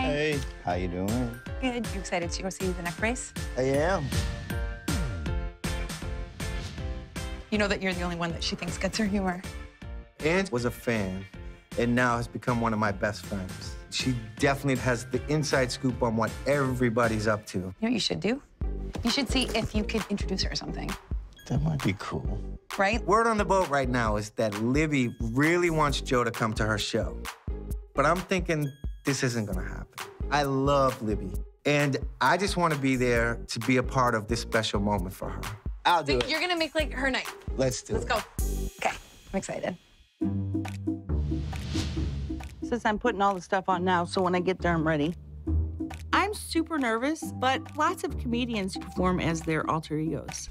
Hi. Hey, how you doing? Good. You excited to go see the neck brace? I am. You know that you're the only one that she thinks gets her humor. Ann was a fan and now has become one of my best friends. She definitely has the inside scoop on what everybody's up to. You know what you should do? You should see if you could introduce her or something, That might be cool. right? Word on the boat right now is that Libbie really wants Joe to come to her show. But I'm thinking this isn't gonna happen. I love Libbie, and I just wanna be there to be a part of this special moment for her. I'll do it. You're gonna make like her night. Let's do it. Let's go. Okay, I'm excited. Since I'm putting all the stuff on now, so when I get there, I'm ready. I'm super nervous, but lots of comedians perform as their alter egos.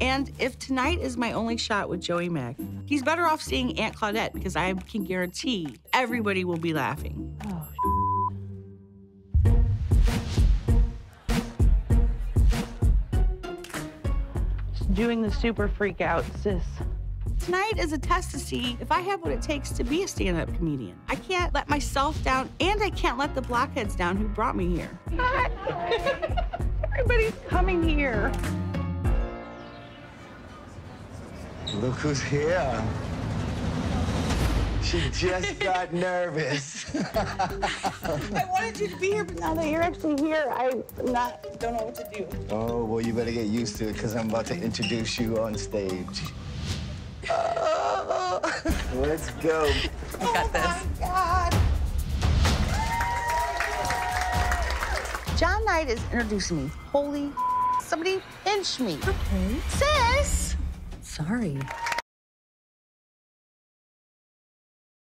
And if tonight is my only shot with Joey Mac, he's better off seeing Aunt Claudette because I can guarantee everybody will be laughing. Just doing the super freak out, sis. Tonight is a test to see if I have what it takes to be a stand up comedian. I can't let myself down, and I can't let the blockheads down who brought me here. Everybody's coming here. Look who's here. She just got nervous. I wanted you to be here, but now that you're actually here, I not don't know what to do. oh, well, you better get used to it because I'm about to introduce you on stage. Oh, let's go. I got this. My God. Jon Knight is introducing me. Holy, somebody pinch me. Okay. Sis sorry.